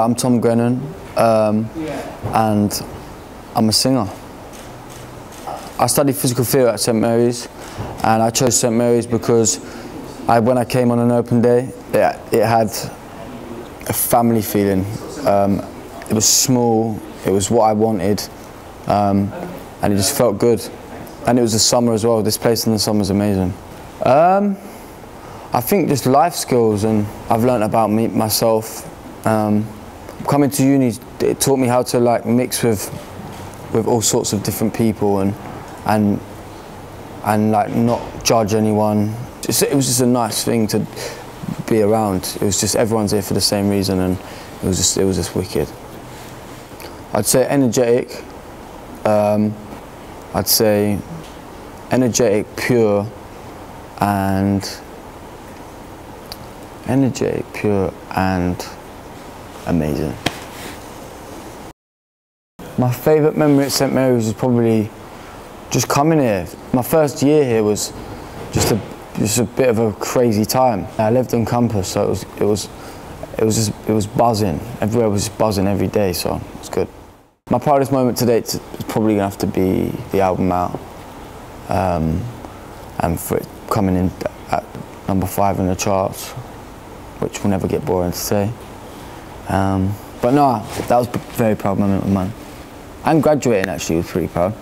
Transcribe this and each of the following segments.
I'm Tom Grennan um, and I'm a singer. I studied physical theatre at St Mary's and I chose St Mary's because I, when I came on an open day it, it had a family feeling. Um, it was small, it was what I wanted um, and it just felt good. And it was the summer as well, this place in the summer is amazing. Um, I think just life skills and I've learnt about me, myself. Um, coming to uni, it taught me how to like mix with with all sorts of different people and and and like not judge anyone. Just, it was just a nice thing to be around. It was just everyone's here for the same reason and it was just it was just wicked. I'd say energetic. Um, I'd say energetic, pure, and energetic, pure, and amazing. My favourite memory at St Mary's was probably just coming here. My first year here was just a just a bit of a crazy time. I lived on campus, so it was it was it was just it was buzzing. Everywhere was buzzing every day, so it was good. My proudest moment to date is probably gonna have to be the album out, um, and for it coming in at number five in the charts, which will never get boring to say. Um, but no, that was a very proud moment of mine. And graduating actually was pretty proud.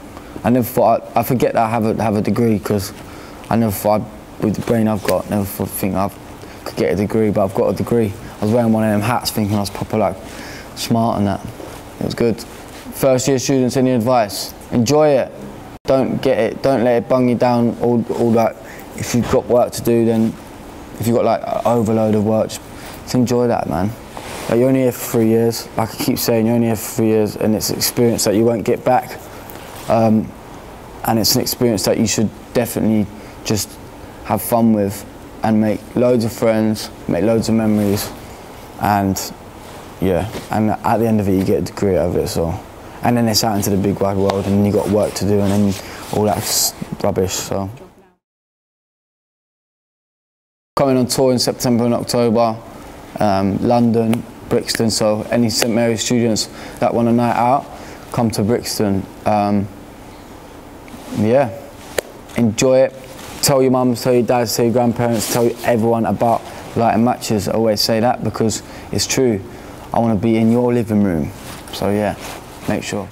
I never thought, I, I forget that I have a, have a degree because I never thought, I'd, with the brain I've got, never thought, think I could get a degree, but I've got a degree. I was wearing one of them hats thinking I was proper like smart and that. It was good. First year students, any advice? Enjoy it. Don't get it, don't let it bung you down all, all that. If you've got work to do, then if you've got like an overload of work, just, just enjoy that, man. You're only here for three years. Like I keep saying, you're only here for three years, and it's an experience that you won't get back. Um, and it's an experience that you should definitely just have fun with and make loads of friends, make loads of memories, and yeah, and at the end of it, you get a degree out of it. So, and then it's out into the big wide world, and you got work to do, and then all that rubbish. So, coming on tour in September and October, um, London, Brixton. So any St Mary's students that want a night out, come to Brixton. Um, yeah, enjoy it. Tell your mums, tell your dads, tell your grandparents, tell everyone about lighting matches. I always say that because it's true. I want to be in your living room. So yeah, make sure.